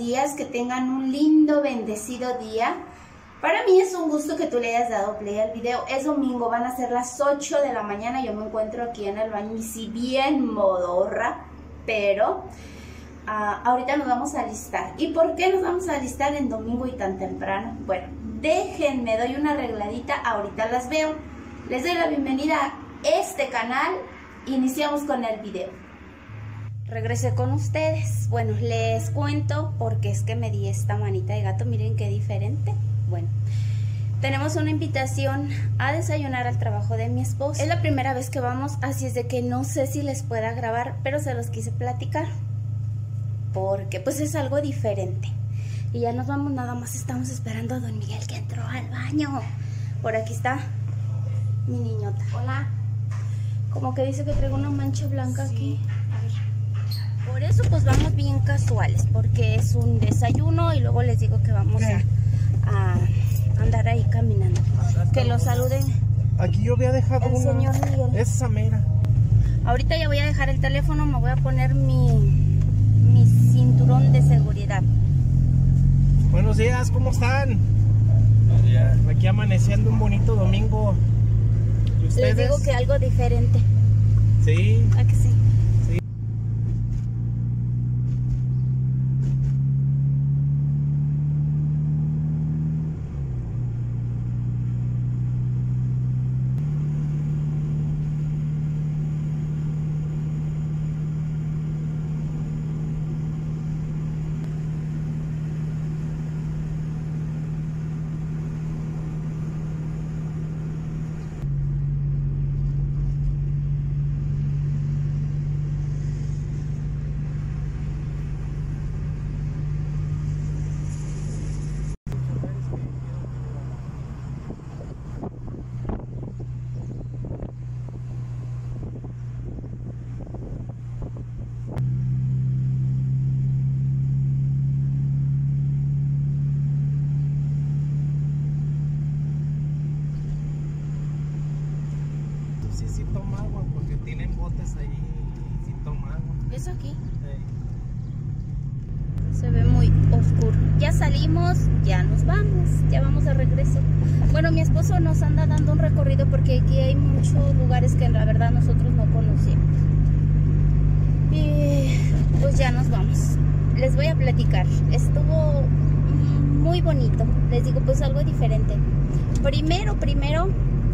días, que tengan un lindo, bendecido día. Para mí es un gusto que tú le hayas dado play al video. Es domingo, van a ser las 8 de la mañana. Yo me encuentro aquí en el baño y si bien modorra, pero uh, ahorita nos vamos a alistar. ¿Y por qué nos vamos a alistar en domingo y tan temprano? Bueno, déjenme, doy una arregladita, ahorita las veo. Les doy la bienvenida a este canal. Iniciamos con el video regresé con ustedes. Bueno, les cuento porque es que me di esta manita de gato. Miren qué diferente. Bueno, tenemos una invitación a desayunar al trabajo de mi esposo. Es la primera vez que vamos, así es de que no sé si les pueda grabar, pero se los quise platicar. Porque pues es algo diferente. Y ya nos vamos, nada más estamos esperando a don Miguel que entró al baño. Por aquí está mi niñota. Hola. Como que dice que traigo una mancha blanca aquí. Por eso pues vamos bien casuales, porque es un desayuno y luego les digo que vamos a, andar ahí caminando. Que lo saluden. Aquí yo había dejado el señor Miguel. Esa mera. Ahorita ya voy a dejar el teléfono, me voy a poner mi, mi cinturón de seguridad. Buenos días, ¿cómo están? Buenos días. Aquí amaneciendo un bonito domingo. Les digo que algo diferente. Sí. ¿A que sí? aquí. Se ve muy oscuro. Ya salimos, ya nos vamos, ya vamos de regreso. Bueno, mi esposo nos anda dando un recorrido porque aquí hay muchos lugares que la verdad nosotros no conocemos. Y pues ya nos vamos. Les voy a platicar. Estuvo muy bonito. Les digo, pues algo diferente. Primero, primero,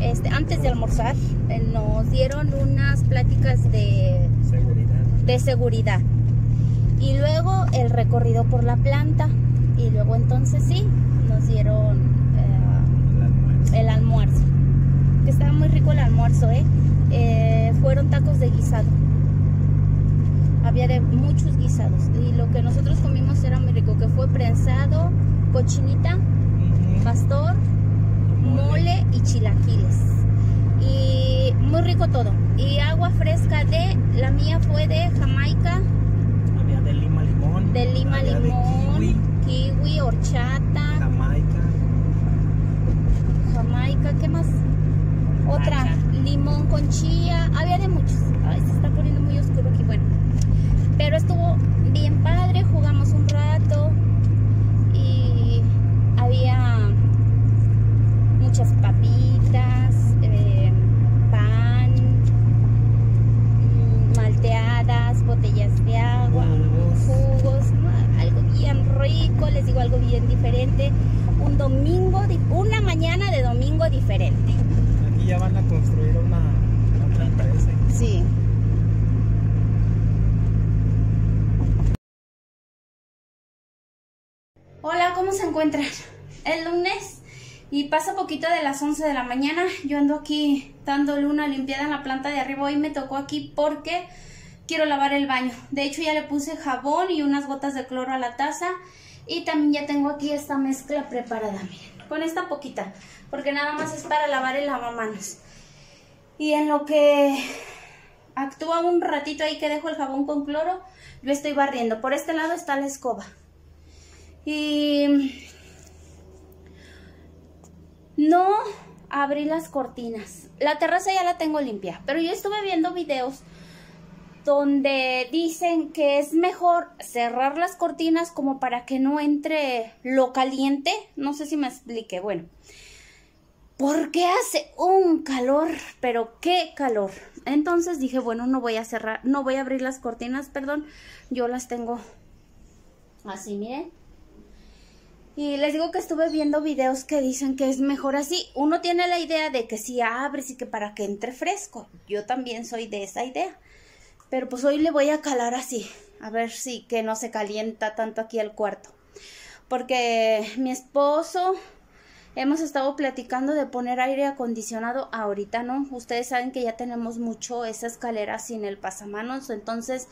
este, antes de almorzar, eh, nos dieron unas pláticas de de seguridad. Y luego el recorrido por la planta. Y luego entonces sí, nos dieron el, almuerzo. Que estaba muy rico el almuerzo, ¿eh? ¿eh? Fueron tacos de guisado. Había de muchos guisados. Y lo que nosotros comimos era muy rico, que fue prensado, cochinita, pastor, mole y chilaquiles. Y muy rico todo y agua fresca de, la mía fue de Jamaica. Había de lima limón. De lima limón, kiwi. horchata. Jamaica. ¿Qué más? Otra, limón con chía, había de muchos. Ay, se está poniendo muy oscuro aquí, bueno. Pero estuvo bien padre, jugamos un rato y había muchas papitas, botellas de agua, jugos, algo bien rico, les digo algo bien diferente. Un domingo, una mañana de domingo diferente. Aquí ya van a construir una, otra empresa. Sí. Hola, ¿cómo se encuentran? El lunes y pasa poquito de las 11 de la mañana. Yo ando aquí dándole una limpiada en la planta de arriba. Hoy me tocó aquí porque quiero lavar el baño. De hecho ya le puse jabón y unas gotas de cloro a la taza. Y también ya tengo aquí esta mezcla preparada, miren. Con esta poquita, porque nada más es para lavar el lavamanos. Y en lo que actúa un ratito ahí que dejo el jabón con cloro, yo estoy barriendo. Por este lado está la escoba. Y no abrí las cortinas. La terraza ya la tengo limpia, pero yo estuve viendo videos donde dicen que es mejor cerrar las cortinas como para que no entre lo caliente. No sé si me explique. Bueno, porque hace un calor, pero qué calor. Entonces dije, bueno, no voy a cerrar, no voy a abrir las cortinas, perdón. Yo las tengo así, miren. Y les digo que estuve viendo videos que dicen que es mejor así. Uno tiene la idea de que si abres y que para que entre fresco. Yo también soy de esa idea. Pero pues hoy le voy a calar así. A ver si que no se calienta tanto aquí el cuarto. Porque mi esposo hemos estado platicando de poner aire acondicionado. Ahorita no. Ustedes saben que ya tenemos mucho esa escalera sin el pasamanos. Entonces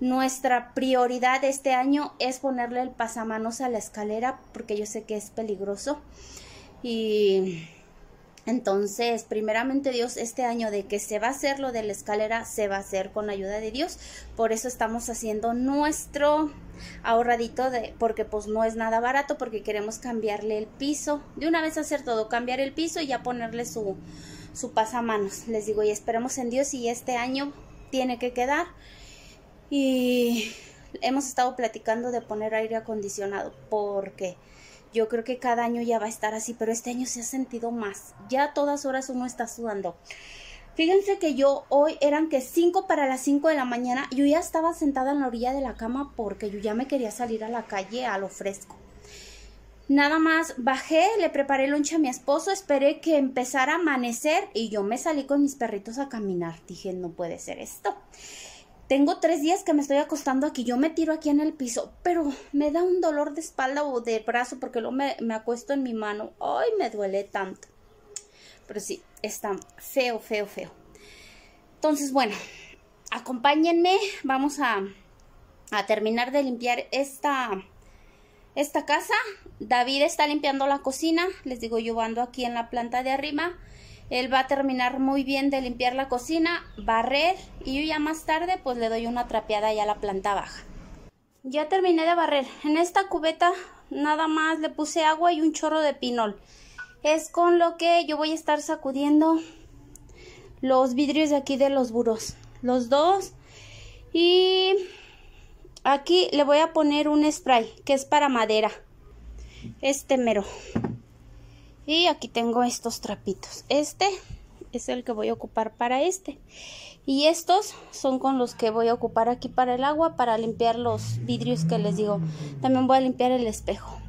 nuestra prioridad este año es ponerle el pasamanos a la escalera porque yo sé que es peligroso. Y entonces, primeramente Dios, este año de que se va a hacer lo de la escalera, se va a hacer con la ayuda de Dios. Por eso estamos haciendo nuestro ahorradito de, porque pues no es nada barato, porque queremos cambiarle el piso. De una vez hacer todo, cambiar el piso y ya ponerle su, su pasamanos. Les digo, y esperemos en Dios y este año tiene que quedar y hemos estado platicando de poner aire acondicionado porque yo creo que cada año ya va a estar así, pero este año se ha sentido más. Ya a todas horas uno está sudando. Fíjense que yo hoy eran que 5 para las 5 de la mañana, yo ya estaba sentada en la orilla de la cama porque yo ya me quería salir a la calle a lo fresco. Nada más bajé, le preparé lonche a mi esposo, esperé que empezara a amanecer y yo me salí con mis perritos a caminar. Dije, no puede ser esto. Tengo tres días que me estoy acostando aquí, yo me tiro aquí en el piso, pero me da un dolor de espalda o de brazo porque luego me, me acuesto en mi mano. Ay, me duele tanto. Pero sí, está feo, feo, feo. Entonces, bueno, acompáñenme, vamos a, a terminar de limpiar esta, esta casa. David está limpiando la cocina, les digo, yo ando aquí en la planta de arriba. Él va a terminar muy bien de limpiar la cocina, barrer y yo ya más tarde pues le doy una trapeada ya a la planta baja. Ya terminé de barrer. En esta cubeta nada más le puse agua y un chorro de pinol. Es con lo que yo voy a estar sacudiendo los vidrios de aquí de los buros. Los dos. Y aquí le voy a poner un spray que es para madera. Este mero. Y aquí tengo estos trapitos. Este es el que voy a ocupar para este. Y estos son con los que voy a ocupar aquí para el agua, para limpiar los vidrios que les digo. También voy a limpiar el espejo.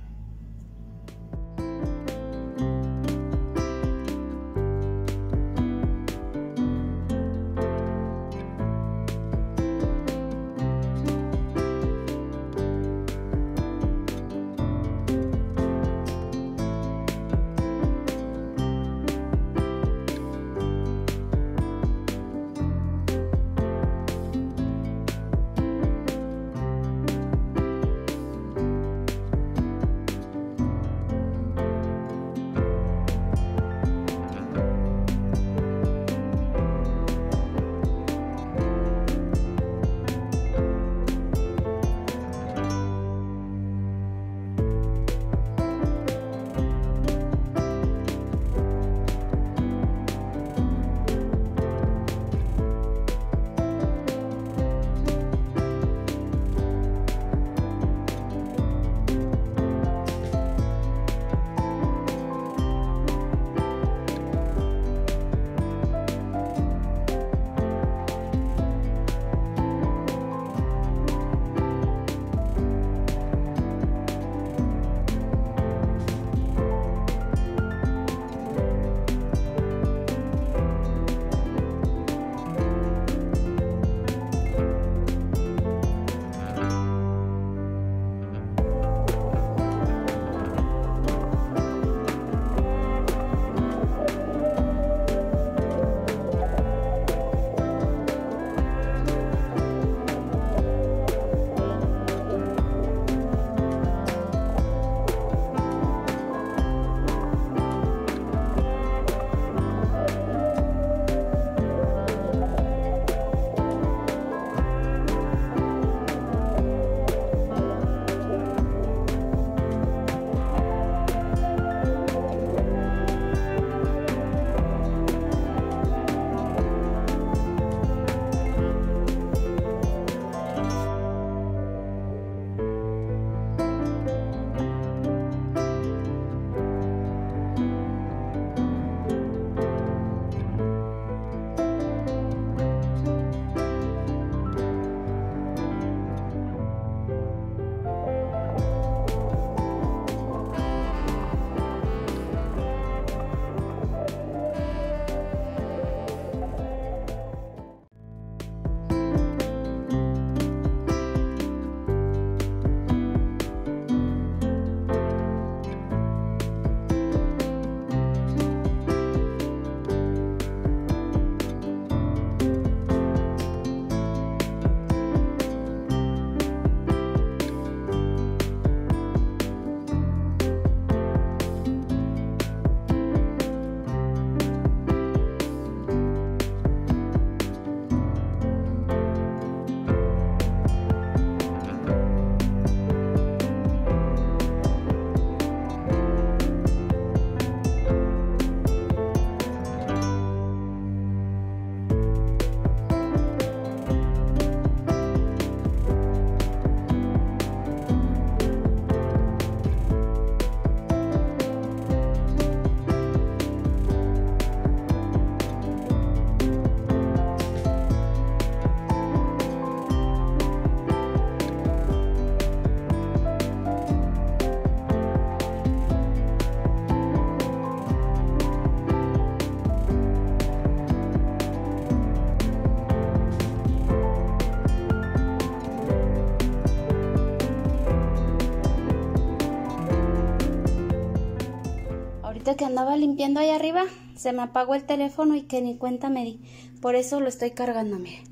Que andaba limpiando ahí arriba, se me apagó el teléfono y que ni cuenta me di. Por eso lo estoy cargando, mire.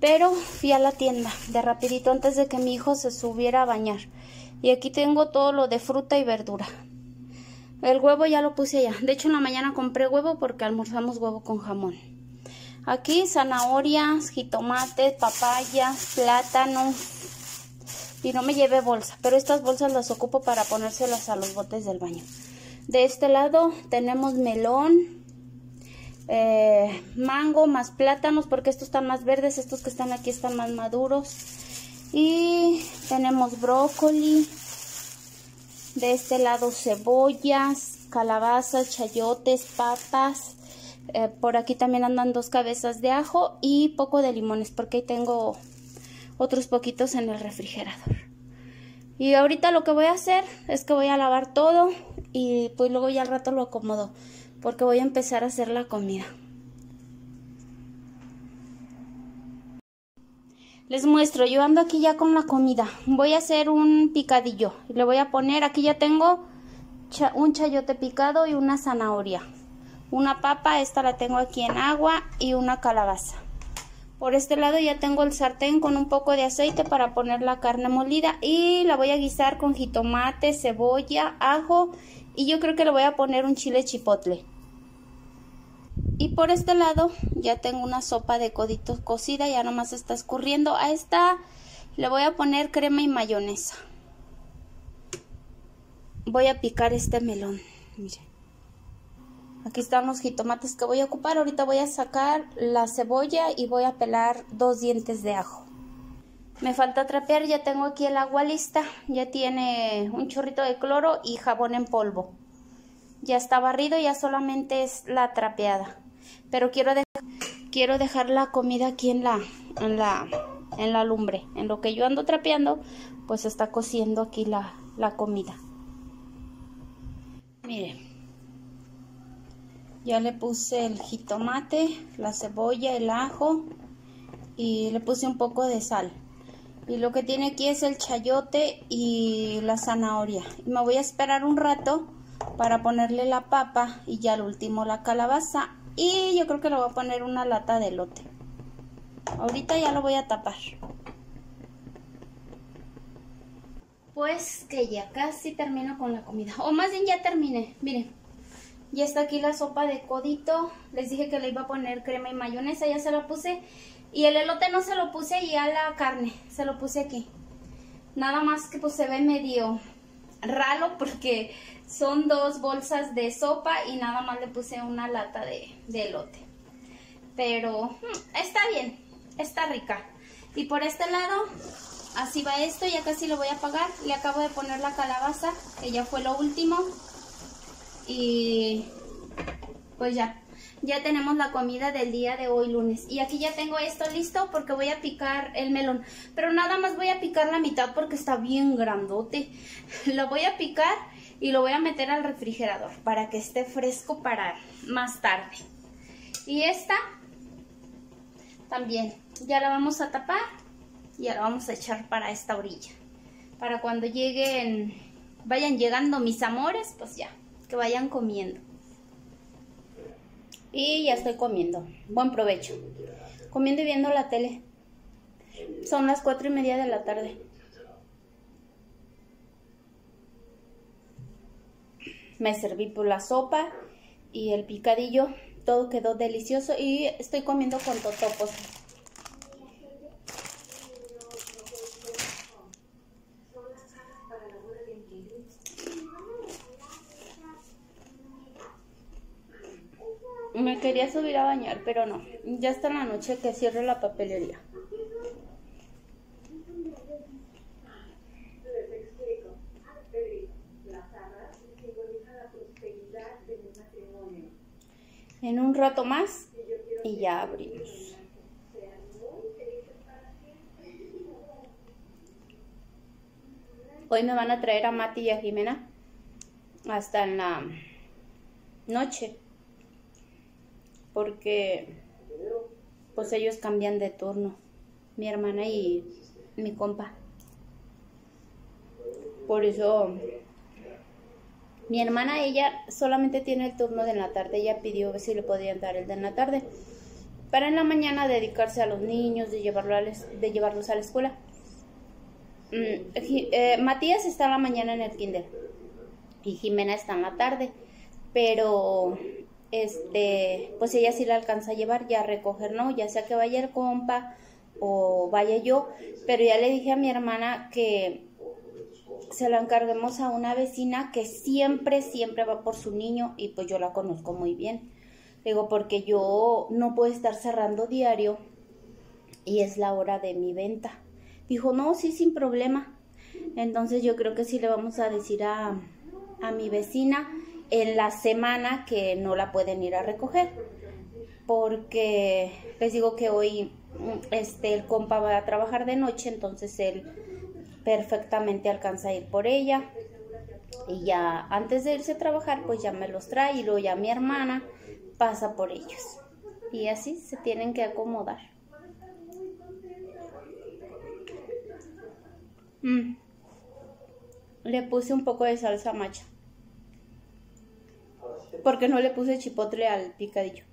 Pero fui a la tienda de rapidito antes de que mi hijo se subiera a bañar. Y aquí tengo todo lo de fruta y verdura. El huevo ya lo puse allá. De hecho, en la mañana compré huevo porque almorzamos huevo con jamón. Aquí zanahorias, jitomates, papayas, plátanos. Y no me llevé bolsa, pero estas bolsas las ocupo para ponérselas a los botes del baño. De este lado tenemos melón, eh, mango más plátanos, porque estos están más verdes, estos que están aquí están más maduros. Y tenemos brócoli, de este lado cebollas, calabazas, chayotes, papas. Eh, por aquí también andan dos cabezas de ajo y poco de limones porque tengo otros poquitos en el refrigerador. Y ahorita lo que voy a hacer es que voy a lavar todo y pues luego ya al rato lo acomodo porque voy a empezar a hacer la comida. Les muestro, yo ando aquí ya con la comida. Voy a hacer un picadillo. Le voy a poner, aquí ya tengo un chayote picado y una zanahoria. Una papa, esta la tengo aquí en agua y una calabaza. Por este lado ya tengo el sartén con un poco de aceite para poner la carne molida y la voy a guisar con jitomate, cebolla, ajo y yo creo que le voy a poner un chile chipotle. Y por este lado ya tengo una sopa de coditos cocida, ya nomás está escurriendo. A esta le voy a poner crema y mayonesa. Voy a picar este melón, miren. Aquí están los jitomates que voy a ocupar. Ahorita voy a sacar la cebolla y voy a pelar dos dientes de ajo. Me falta trapear, ya tengo aquí el agua lista. Ya tiene un chorrito de cloro y jabón en polvo. Ya está barrido, ya solamente es la trapeada pero quiero, quiero dejar la comida aquí en la, en, la, en la lumbre. En lo que yo ando trapeando, pues está cociendo aquí la, la comida. Miren, ya le puse el jitomate, la cebolla, el ajo y le puse un poco de sal. Y lo que tiene aquí es el chayote y la zanahoria. Y me voy a esperar un rato para ponerle la papa y ya al último la calabaza y yo creo que le voy a poner una lata de lote. Ahorita ya lo voy a tapar. Pues que ya casi termino con la comida. O más bien ya terminé. Miren. Ya está aquí la sopa de codito. Les dije que le iba a poner crema y mayonesa. Ya se lo puse. Y el elote no se lo puse y a la carne. Se lo puse aquí. Nada más que pues se ve medio ralo porque son dos bolsas de sopa y nada más le puse una lata de, elote. Pero hmm, está bien, está rica. Y por este lado, así va esto, ya casi lo voy a apagar. Le acabo de poner la calabaza, que ya fue lo último. Y pues ya, ya tenemos la comida del día de hoy lunes. Y aquí ya tengo esto listo porque voy a picar el melón. Pero nada más voy a picar la mitad porque está bien grandote. Lo voy a picar y lo voy a meter al refrigerador para que esté fresco para más tarde. Y esta también ya la vamos a tapar y ya la vamos a echar para esta orilla. Para cuando lleguen, vayan llegando mis amores, pues ya, que vayan comiendo. Y ya estoy comiendo. Buen provecho. Comiendo y viendo la tele. Son las cuatro y media de la tarde. me serví por la sopa y el picadillo, todo quedó delicioso y estoy comiendo con totopos. Me quería subir a bañar, pero no. Ya está la noche que cierro la papelería. en un rato más y ya abrimos. Hoy me van a traer a Mati y a Jimena hasta en la noche porque pues ellos cambian de turno, mi hermana y mi compa. Por eso Mi hermana, ella solamente tiene el turno de la tarde. Ella pidió si le podían dar el de la tarde. Para en la mañana dedicarse a los niños, de, de llevarlos a la escuela. Mm, eh, Matías está en la mañana en el kinder y Jimena está en la tarde, pero este, pues ella sí la alcanza a llevar ya a recoger, no, ya sea que vaya el compa o vaya yo, pero ya le dije a mi hermana que se la encarguemos a una vecina que siempre, siempre va por su niño y pues yo la conozco muy bien. Digo, porque yo no puedo estar cerrando diario y es la hora de mi venta. Dijo, no, sí, sin problema. Entonces yo creo que sí le vamos a decir a, a mi vecina en la semana que no la pueden ir a recoger. Porque les digo que hoy este el compa va a trabajar de noche, entonces él perfectamente alcanza a ir por ella. Y ya antes de irse a trabajar, pues ya me los trae y luego ya mi hermana pasa por ellos. Y así se tienen que acomodar. Mm. Le puse un poco de salsa macha. Porque no le puse chipotle al picadillo.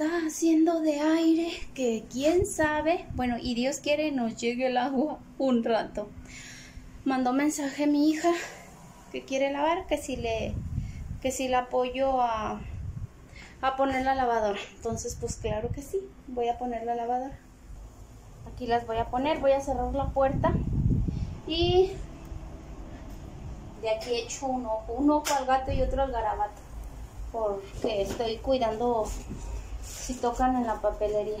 Está haciendo de aire que quién sabe, bueno, y Dios quiere nos llegue el agua un rato. Mandó mensaje a mi hija que quiere lavar, que si le que si la apoyo a, a poner la lavadora. Entonces, pues claro que sí, voy a poner la lavadora. Aquí las voy a poner, voy a cerrar la puerta y de aquí he hecho un ojo, un ojo al gato y otro al garabato porque estoy cuidando si tocan en la papelería.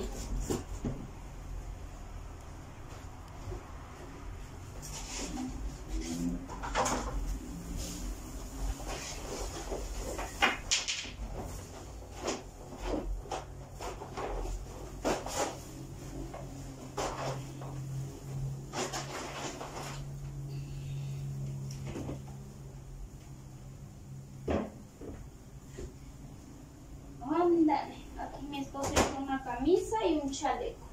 Chaleco.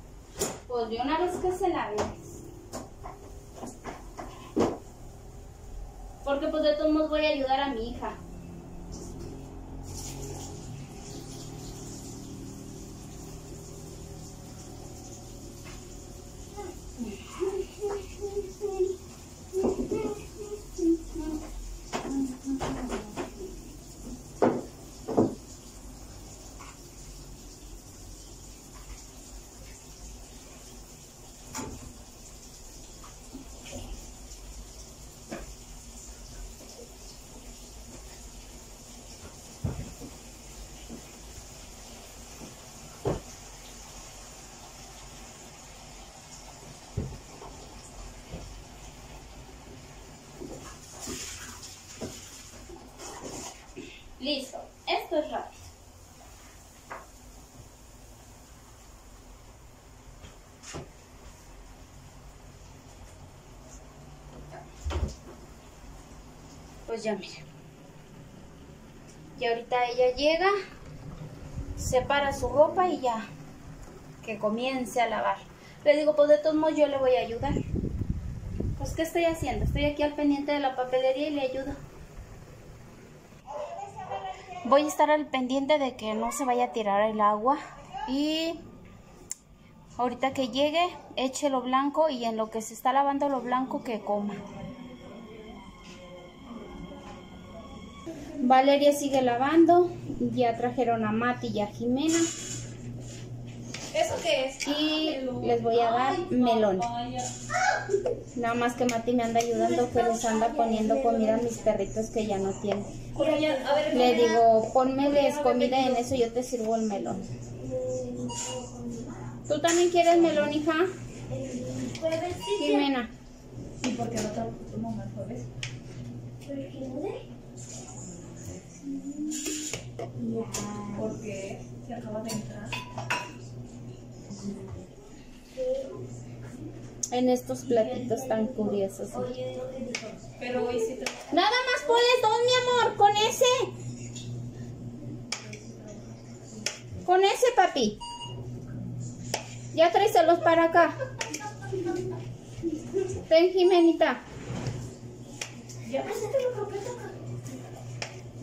Pues de una vez que se la ves. Porque pues de todos modos voy a ayudar a mi hija. Listo, esto es rápido. Pues ya miren. Y ahorita ella llega, separa su ropa y ya que comience a lavar. Le digo, pues de todos modos yo le voy a ayudar. Pues ¿qué estoy haciendo? Estoy aquí al pendiente de la papelería y le ayudo. Voy a estar al pendiente de que no se vaya a tirar el agua y ahorita que llegue eche lo blanco y en lo que se está lavando lo blanco que coma. Valeria sigue lavando, ya trajeron a Mati y a Jimena. ¿Eso qué es? Y les voy a dar melón. Nada más que Mati me anda ayudando que les anda poniendo comida a mis perritos que ya no tienen. Le digo, ponmeles comida en eso y yo te sirvo el melón. ¿Tú también quieres melón, hija? Jimena. ¿Y por qué no te tu mamá el jueves? Porque se acaba de entrar. En estos platitos tan curiosos. Pero hoy sí te... Nada más pones dos, mi amor, con ese. Con ese, papi. Ya tráeselos para acá. Ven, Jimenita. ¿Ya carpeta?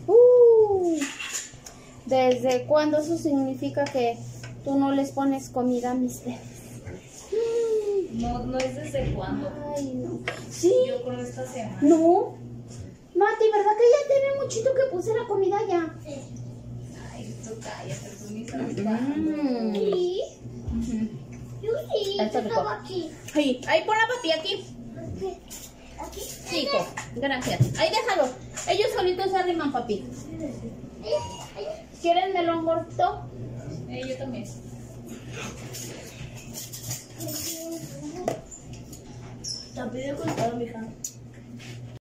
Uh, ¿Desde cuándo eso significa que tú no les pones comida a mis bebés? No, no es desde cuándo. Ay, no. Sí, Yo creo esta semana. no. Mati, ¿verdad que ya tiene muchito que puse la comida ya? Ay, tú cállate, tú ni sabes. Mm. Sí. Yo sí, yo estaba aquí. Ahí, ahí pon la papi aquí. Aquí. Sí, hijo. Gracias. Ahí déjalo. Ellos solitos se arriman, papi. ¿Quieren melón corto? Eh, yo también. Te pido costado, mija.